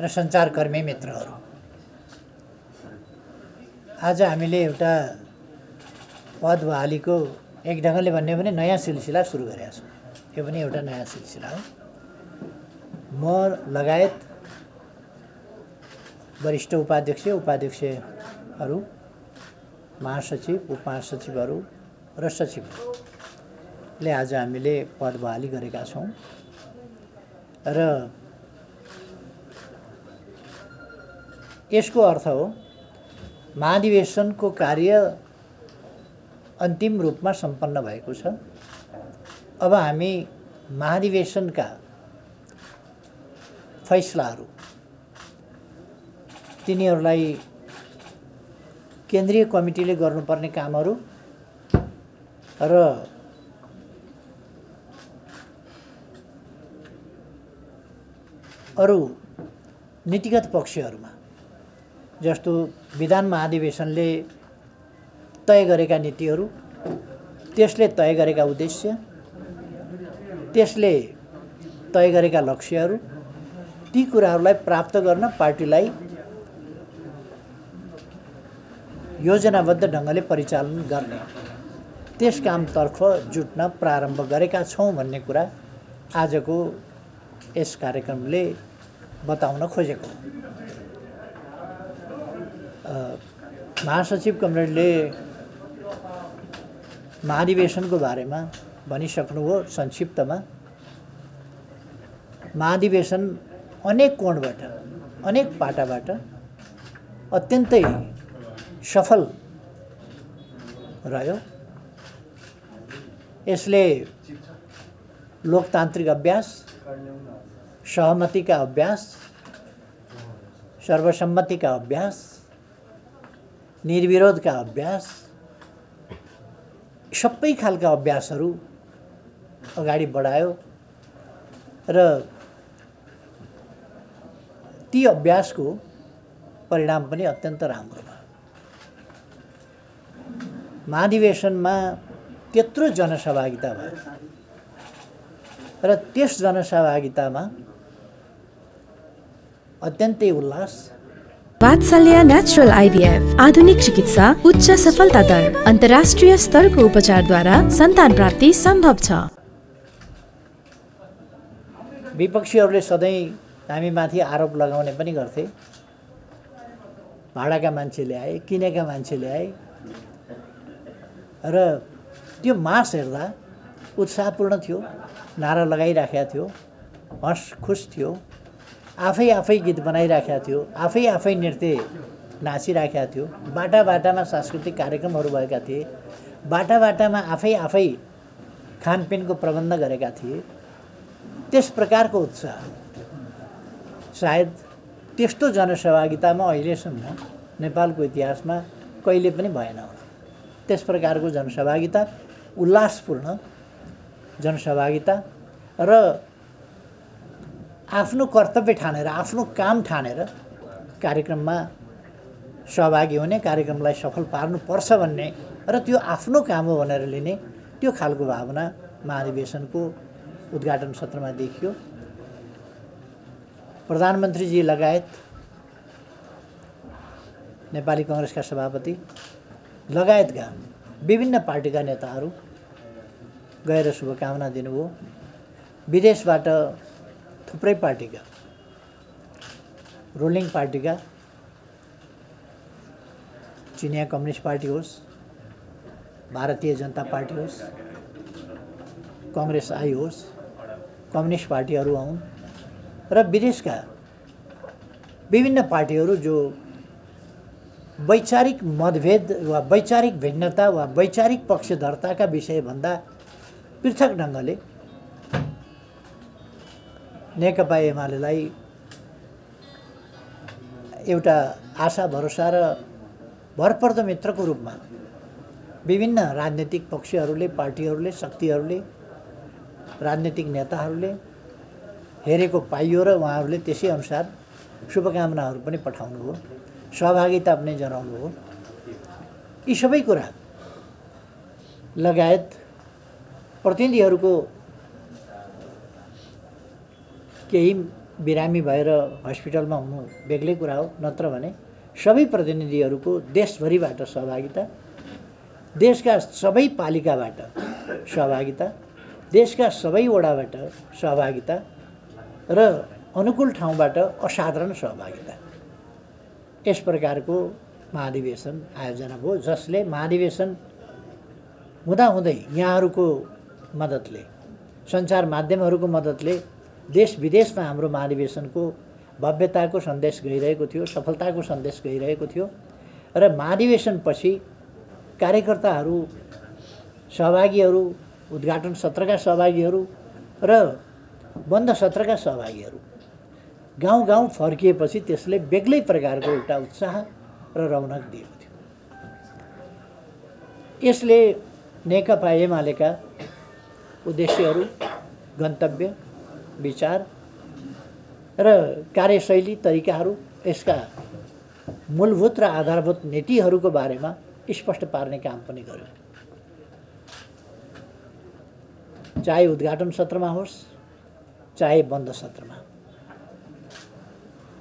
र सञ्चारकर्मी मित्रहरू। आज हामीले एउटा पद बहालीको एक ढङ्गले भन्यो भने नयाँ सिलसिला सुरु गरेका छौँ। यो पनि एउटा नयाँ सिलसिला हो। म लगायत वरिष्ठ उपाध्यक्ष उपाध्यक्षहरू महासचिव उपमहासचिवहरू र सचिवले आज हामीले पद बहाली गरेका छौँ। र यसको अर्थ हो महाधिवेशनको कार्य अन्तिम रूपमा सम्पन्न भएको छ। अब हामी महाधिवेशनका फैसलाहरू तिनीहरूलाई केन्द्रीय कमिटीले गर्नुपर्ने कामहरू र अरू नीतिगत पक्षहरूमा जस्तो विधान महाधिवेशनले तय गरेका नीतिहरू त्यसले तय गरेका उद्देश्य त्यसले तय गरेका लक्ष्यहरू ती कुराहरूलाई प्राप्त गर्न पार्टीलाई योजनाबद्ध ढङ्गले परिचालन गर्ने त्यस कामतर्फ जुट्न प्रारम्भ गरेका छौँ भन्ने कुरा आजको यस कार्यक्रमले बताउन खोजेको महासचिव कमरेडले महाधिवेशनको बारेमा भनिसक्नुभयो संक्षिप्तमा। महाधिवेशन अनेक कोणबाट अनेक पाटाबाट अत्यन्तै सफल रह्यो। यसले लोकतान्त्रिक अभ्यास सहमतिका अभ्यास सर्वसम्मतिका अभ्यास निर्विरोधका अभ्यास सबै खालका अभ्यासहरू अगाडि बढायो र ती अभ्यासको परिणाम पनि अत्यन्त राम्रो भयो। महाधिवेशनमा त्यत्रो जनसहभागिता भयो र त्यस जनसहभागितामा अत्यन्तै उल्लास वात्सल्य नेचुरल आइभीएफ आधुनिक चिकित्सा उच्च सफलता दर अन्तर्राष्ट्रिय स्तरको उपचारद्वारा सन्तान प्राप्ति सम्भव छ। विपक्षीहरूले सधैँ हामीमाथि आरोप लगाउने पनि गर्थे। भाडाका मान्छेले आए किनेका मान्छेले आए। र त्यो मास हेर्दा उत्साहपूर्ण थियो नारा लगाइराखेका थियो हस खुस थियो। आफै आफै गीत बनाइराखेका थियो आफै आफै नृत्य नाचिराखेका थियो। बाटा बाटामा सांस्कृतिक कार्यक्रमहरू भएका थिए। बाटा बाटामा आफै आफै खानपिनको प्रबन्ध गरेका थिए। त्यस प्रकारको उत्साह। सायद त्यस्तो जनसहभागितामा अहिलेसम्म नेपालको इतिहासमा कहिले पनि भएन होला। त्यस प्रकारको जनसहभागिता उल्लासपूर्ण जनसहभागिता र आफ्नो कर्तव्य ठानेर आफ्नो काम ठानेर कार्यक्रममा सहभागी हुने कार्यक्रमलाई सफल पार्नुपर्छ भन्ने र त्यो आफ्नो काम हो भनेर लिने त्यो खालको भावना महाधिवेशनको उद्घाटन सत्रमा देखियो। प्रधानमन्त्रीजी लगायत नेपाली कङ्ग्रेसका सभापति लगायतका विभिन्न पार्टीका नेताहरू गएर शुभकामना दिनुभयो। विदेशबाट थुप्रै पार्टीका। रुलिङ पार्टीका। चिनिया कम्युनिस्ट पार्टी होस्। भारतीय जनता पार्टी होस्। कङ्ग्रेस आई होस्। कम्युनिस्ट पार्टीहरू आउन् र विदेशका विभिन्न पार्टीहरू जो वैचारिक मतभेद वा वैचारिक भिन्नता वा वैचारिक पक्षधरताका विषयभन्दा पृथक ढङ्गले नेकपा एमालेलाई एउटा आशा भरोसा र भरपर्दो मित्रको रूपमा विभिन्न राजनैतिक पक्षहरूले पार्टीहरूले शक्तिहरूले राजनैतिक नेताहरूले हेरेको पाइयो र उहाँहरूले त्यसै अनुसार शुभकामनाहरू पनि पठाउनु हो सहभागिता पनि जनाउनु हो। यी सबै कुरा लगायत प्रतिनिधिहरूको केही बिरामी भएर हस्पिटलमा हुनु बेग्लै कुरा हो नत्र भने सबै प्रतिनिधिहरूको देशभरिबाट सहभागिता देशका सबै पालिकाबाट सहभागिता देशका सबै वडाबाट सहभागिता र अनुकूल ठाउँबाट असाधारण सहभागिता। यस प्रकारको महाधिवेशन आयोजना भयो जसले महाधिवेशन हुँदाहुँदै यहाँहरूको मद्दतले सञ्चार माध्यमहरूको मद्दतले देश विदेशमा हाम्रो महाधिवेशनको भव्यताको सन्देश गइरहेको थियो सफलताको सन्देश गइरहेको थियो। र महाधिवेशनपछि कार्यकर्ताहरू सहभागीहरू उद्घाटन सत्रका सहभागीहरू र बन्द सत्रका सहभागीहरू गाउँ गाउँ फर्किएपछि त्यसले बेग्लै प्रकारको एउटा उत्साह र रौनक दिएको थियो। यसले नेकपा एमालेका उद्देश्यहरू गन्तव्य विचार र कार्यशैली तरिकाहरू यसका मूलभूत र आधारभूत नीतिहरूको बारेमा स्पष्ट पार्ने काम पनि गर्यो। चाहे उद्घाटन सत्रमा होस् चाहे बन्द सत्रमा।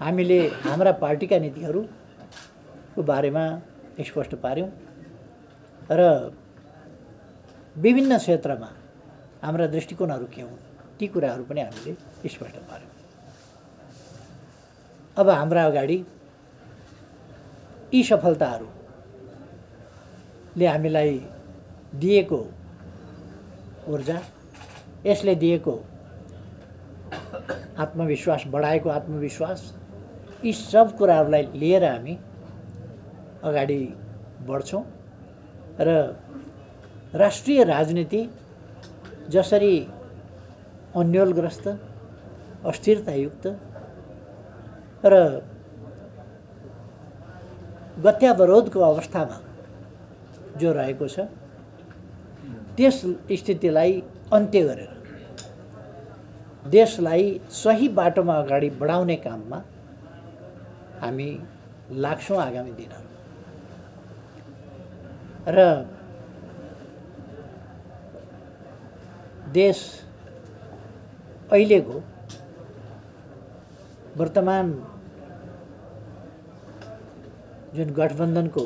हामीले हाम्रा पार्टीका नीतिहरूको बारेमा स्पष्ट पार्यौँ र विभिन्न क्षेत्रमा हाम्रा दृष्टिकोणहरू के हुन्? ती कुराहरू पनि हामीले स्पष्ट पार्यौँ अब हाम्रा अगाडि यी सफलताहरूले हामीलाई दिएको ऊर्जा यसले दिएको आत्मविश्वास बढाएको आत्मविश्वास यी सब कुराहरूलाई लिएर हामी अगाडि बढ्छौँ र राष्ट्रिय राजनीति जसरी अन्यलग्रस्त अस्थिरतायुक्त र गत्यावरोधको अवस्थामा जो रहेको छ त्यस स्थितिलाई अन्त्य गरेर देशलाई सही बाटोमा अगाडि बढाउने काममा हामी लाग्छौँ आगामी दिनहरू। र देश अहिलेको वर्तमान जुन गठबन्धनको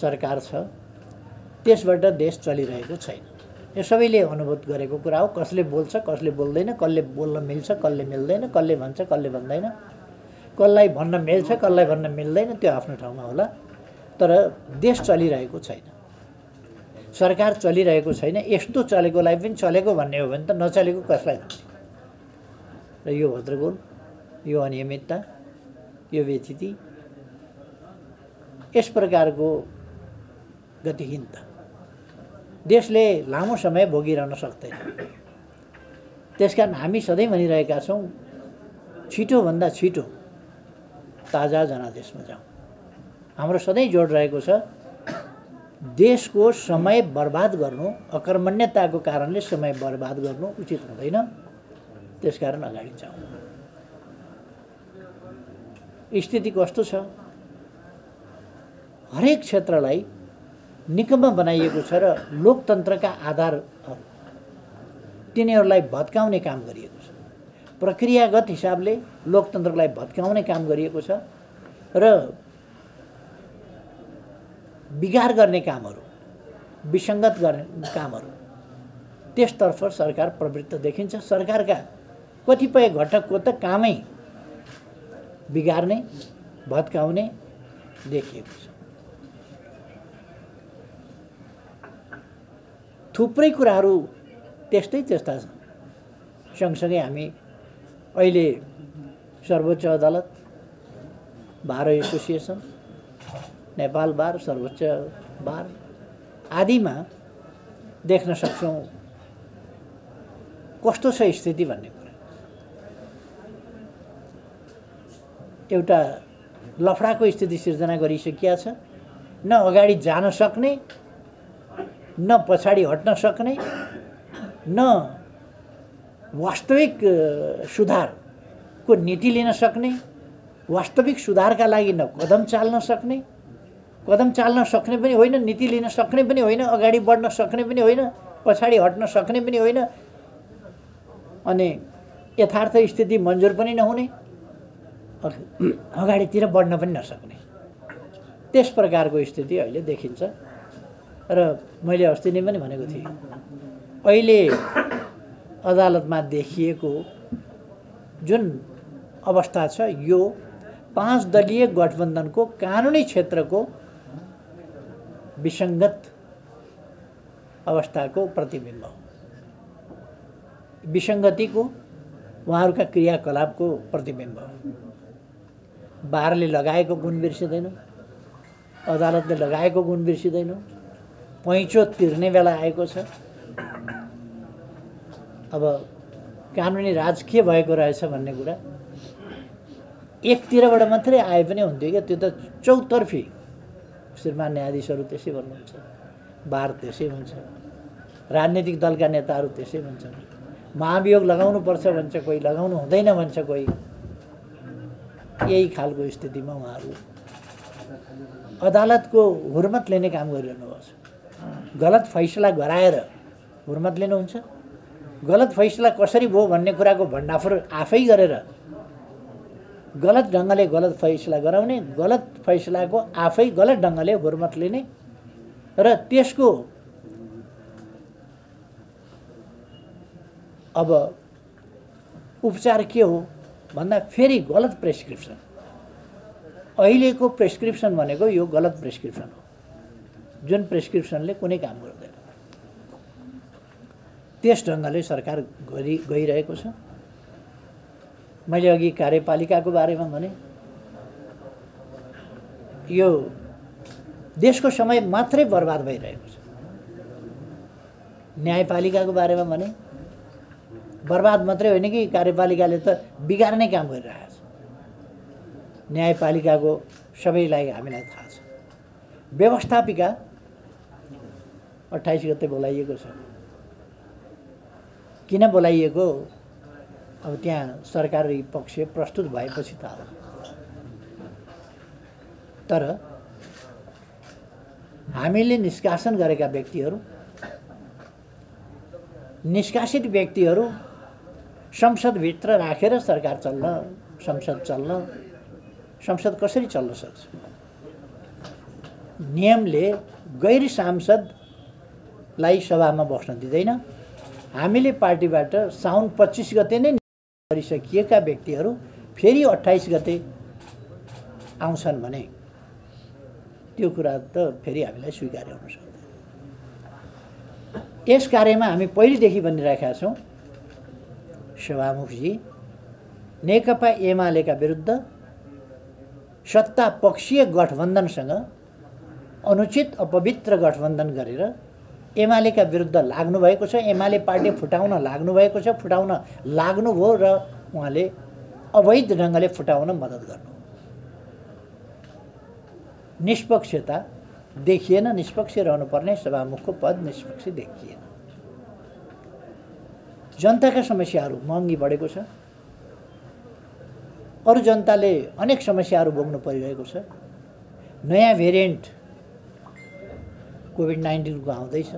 सरकार छ त्यसबाट देश चलिरहेको छैन। यो सबैले अनुभूत गरेको कुरा हो कसले बोल्छ कसले बोल्दैन कसले बोल्न मिल्छ कसले मिल्दैन कसले भन्छ कसले भन्दैन। कसलाई भन्न मिल्छ कसलाई भन्न मिल्दैन त्यो आफ्नो ठाउँमा होला। तर देश चलिरहेको छैन। सरकार चलिरहेको छैन यस्तो चलेकोलाई पनि चलेको भन्ने हो भने त नचलेको कसलाई? र यो भद्रगोल यो अनियमितता यो व्यथिति यस प्रकारको गतिहीनता देशले लामो समय भोगिरहन सक्दैन। त्यसकारण हामी सधैँ भनिरहेका छौँ छिटोभन्दा छिटो ताजा जनादेशमा जाउँ। हाम्रो सधैँ जोड रहेको छ देशको समय बर्बाद गर्नु अकर्मण्यताको कारणले समय बर्बाद गर्नु उचित हुँदैन। त्यसकारण अगाडि जाउँ। स्थिति कस्तो छ? हरेक क्षेत्रलाई निकम्म बनाइएको छ र लोकतन्त्रका आधारहरू तिनीहरूलाई भत्काउने काम गरिएको छ। प्रक्रियागत हिसाबले लोकतन्त्रलाई भत्काउने काम गरिएको छ र बिगार गर्ने कामहरू विसङ्गत गर्ने कामहरू। त्यसतर्फ सरकार प्रवृत्त देखिन्छ। सरकारका कतिपय घटकको त कामै बिगार्ने भत्काउने देखिएको छ। थुप्रै कुराहरू त्यस्तै त्यस्ता छन्। सँगसँगै हामी अहिले सर्वोच्च अदालत बार एसोसिएसन नेपाल बार सर्वोच्च बार आदिमा देख्न सक्छौँ। कस्तो छ स्थिति भन्ने कुरा? एउटा लफडाको स्थिति सिर्जना गरिसकिया छ। न अगाडि जान सक्ने न पछाडि हट्न सक्ने न वास्तविक सुधारको नीति लिन सक्ने वास्तविक सुधारका लागि न कदम चाल्न सक्ने कदम चाल्न सक्ने पनि होइन नीति लिन सक्ने पनि होइन अगाडि बढ्न सक्ने पनि होइन पछाडि हट्न सक्ने पनि होइन। अनि यथार्थ स्थिति मन्जुर पनि नहुने अग- अगाडितिर बढ्न पनि नसक्ने। त्यस प्रकारको स्थिति अहिले देखिन्छ। र मैले अस्ति नै पनि भनेको थिएँ अहिले अदालतमा देखिएको जुन अवस्था छ यो पाँच दलीय गठबन्धनको कानुनी क्षेत्रको विसङ्गत अवस्थाको प्रतिबिम्ब हो। विसङ्गतिको उहाँहरूका क्रियाकलापको प्रतिबिम्ब हो। बारले लगाएको गुण बिर्सिँदैन अदालतले लगाएको गुण बिर्सिँदैन पैँचो तिर्ने बेला आएको छ। अब कानुनी राज के भएको रहेछ भन्ने कुरा एकतिरबाट मात्रै आए पनि हुन्थ्यो क्या त्यो त चौतर्फी श्रीमान न्यायाधीशहरू त्यसै भन्नुहुन्छ। बार त्यसै भन्छ। राजनीतिक दलका नेताहरू त्यसै भन्छन्। महाभियोग लगाउनु पर्छ भन्छ कोही लगाउनु हुँदैन भन्छ कोही। यही खालको स्थितिमा उहाँहरू अदालतको हुर्मत लिने काम गरिरहनु भएको छ। गलत फैसला गराएर हुर्मत लिनुहुन्छ। गलत फैसला कसरी भयो भन्ने कुराको भण्डाफोर आफै गरेर गलत ढङ्गले गलत फैसला गराउने गलत फैसलाको आफै गलत ढङ्गले हुर्मत लिने र त्यसको अब उपचार के हो भन्दा फेरि गलत प्रेसक्रिप्सन। अहिलेको प्रेसक्रिप्सन भनेको यो गलत प्रेसक्रिप्सन हो। जुन प्रेसक्रिप्सनले कुनै काम गर्दैन। त्यस ढङ्गले सरकार गरि गइरहेको छ। मैले अघि कार्यपालिकाको बारेमा भने यो देशको समय मात्रै बर्बाद भइरहेको छ। न्यायपालिकाको बारेमा भने बर्बाद मात्रै होइन कि कार्यपालिकाले त बिगार्ने काम गरिरहेको छ। न्यायपालिकाको सबैलाई हामीलाई थाहा छ। व्यवस्थापिका अट्ठाइस गते बोलाइएको छ। किन बोलाइएको? अब त्यहाँ सरकारी पक्ष प्रस्तुत भएपछि त हो तर हामीले निष्कासन गरेका व्यक्तिहरू निष्कासित व्यक्तिहरू संसदभित्र राखेर सरकार चल्न संसद चल्न संसद कसरी चल्न सक्छ? नियमले गैर सांसदलाई सभामा बस्न दिँदैन। हामीले पार्टीबाट साउन पच्चिस गते नै गरिसकिएका व्यक्तिहरू फेरि अट्ठाइस गते आउँछन् भने त्यो कुरा त फेरि हामीलाई स्वीकार्य हुन सक्दैन। यस कार्यमा हामी पहिलेदेखि भनिरहेका छौँ सभामुखजी नेकपा एमालेका विरुद्ध सत्ता पक्षीय गठबन्धनसँग अनुचित अपवित्र गठबन्धन गरेर एमालेका विरुद्ध लाग्नुभएको छ? एमाले पार्टी फुटाउन लाग्नुभएको छ? फुटाउन लाग्नुभयो र उहाँले अवैध ढङ्गले फुटाउन मद्दत गर्नु निष्पक्षता देखिएन निष्पक्ष रहनुपर्ने सभामुखको पद निष्पक्ष देखिएन। जनताका समस्याहरू महँगी बढेको छ। अरू जनताले अनेक समस्याहरू भोग्नु परिरहेको छ। नयाँ भेरिएन्ट कोभिड नाइन्टिनको आउँदैछ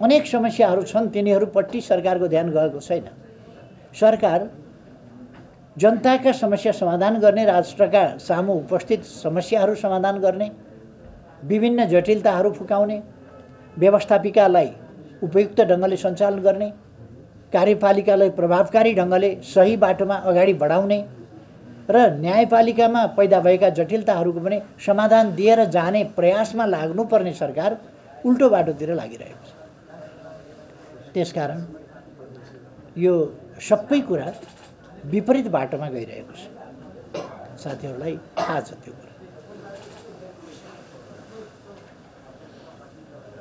अनेक समस्याहरू छन् तिनीहरूपट्टि सरकारको ध्यान गएको छैन। सरकार जनताका समस्या समाधान गर्ने राष्ट्रका सामु उपस्थित समस्याहरू समाधान गर्ने विभिन्न जटिलताहरू फुकाउने व्यवस्थापिकालाई उपयुक्त ढङ्गले सञ्चालन गर्ने कार्यपालिकालाई प्रभावकारी ढङ्गले सही बाटोमा अगाडि बढाउने र न्यायपालिकामा पैदा भएका जटिलताहरूको पनि समाधान दिएर जाने प्रयासमा लाग्नुपर्ने सरकार उल्टो बाटोतिर लागिरहेको छ। त्यसकारण यो सबै कुरा विपरीत बाटोमा गइरहेको छ। साथीहरूलाई थाहा छ त्यो कुरा।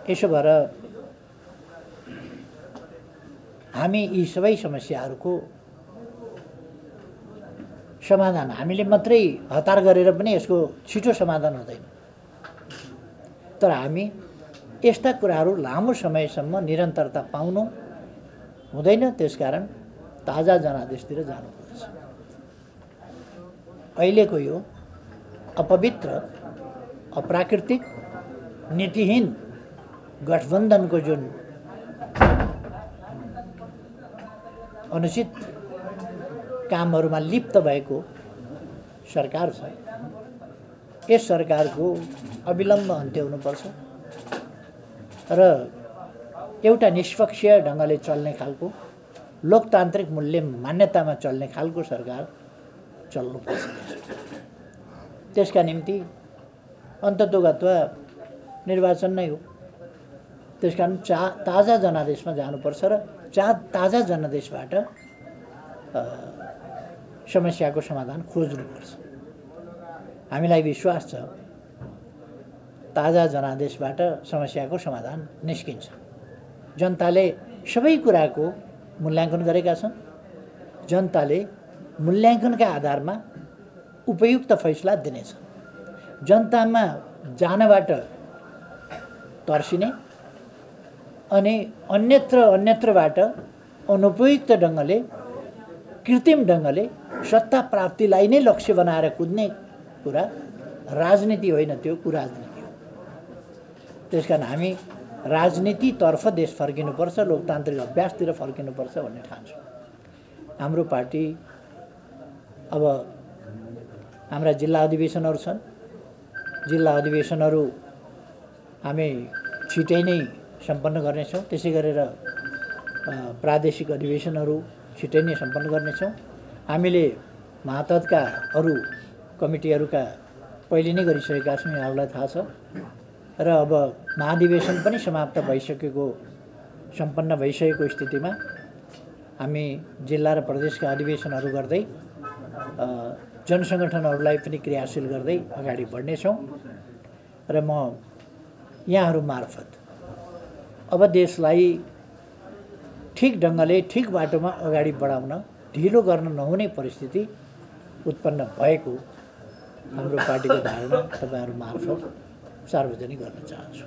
यसो भएर हामी यी सबै समस्याहरूको समाधान। हामीले मात्रै हतार गरेर पनि यसको छिटो समाधान हुँदैन। तर हामी यस्ता कुराहरू लामो समयसम्म निरन्तरता पाउनु हुँदैन। त्यसकारण ताजा जनादेशतिर जानुपर्छ। अहिलेको यो अपवित्र अप्राकृतिक नीतिहीन गठबन्धनको जुन अनुचित कामहरूमा लिप्त भएको सरकार छ। यस सरकारको अविलम्ब अन्त्य हुनुपर्छ र एउटा निष्पक्ष ढङ्गले चल्ने खालको लोकतान्त्रिक मूल्य मान्यतामा चल्ने खालको सरकार चल्नुपर्छ। त्यसका निम्ति अन्ततोगत्वा निर्वाचन नै हो। त्यस कारण चा ताजा जनादेशमा जानुपर्छ र चा ताजा जनादेशबाट समस्याको समाधान खोज्नुपर्छ। हामीलाई विश्वास छ ताजा जनादेशबाट समस्याको समाधान निस्किन्छ। जनताले सबै कुराको मूल्याङ्कन गरेका छन्। जनताले मूल्याङ्कनका आधारमा उपयुक्त फैसला दिनेछ। जनतामा जानबाट तर्सिने अनि अन्यत्र अन्यत्रबाट अनुपयुक्त ढङ्गले कृत्रिम ढङ्गले सत्ता प्राप्तिलाई नै लक्ष्य बनाएर कुद्ने कुरा राजनीति होइन त्यो कुराजनीति हो। त्यस कारण हामी राजनीतितर्फ देश फर्किनुपर्छ लोकतान्त्रिक अभ्यासतिर फर्किनुपर्छ भन्ने ठान्छौँ हाम्रो पार्टी अब हाम्रा जिल्ला अधिवेशनहरू छन्। जिल्ला अधिवेशनहरू हामी छिटै नै सम्पन्न गर्नेछौँ। त्यसै गरेर प्रादेशिक अधिवेशनहरू छिटै नै सम्पन्न गर्नेछौँ। हामीले महाततका अरू कमिटीहरूका पहिले नै गरिसकेका छौँ यहाँहरूलाई थाहा छ। र अब महाधिवेशन पनि समाप्त भइसकेको सम्पन्न भइसकेको स्थितिमा हामी जिल्ला र प्रदेशका अधिवेशनहरू गर्दै जनसङ्गठनहरूलाई पनि क्रियाशील गर्दै अगाडि बढ्नेछौँ र म यहाँहरू मार्फत अब देशलाई ठिक ढङ्गले ठिक बाटोमा अगाडि बढाउन ढिलो गर्न नहुने परिस्थिति उत्पन्न भएको हाम्रो पार्टीको धारणा तपाईँहरू मार्फत सार्वजनिक गर्न चाहन्छु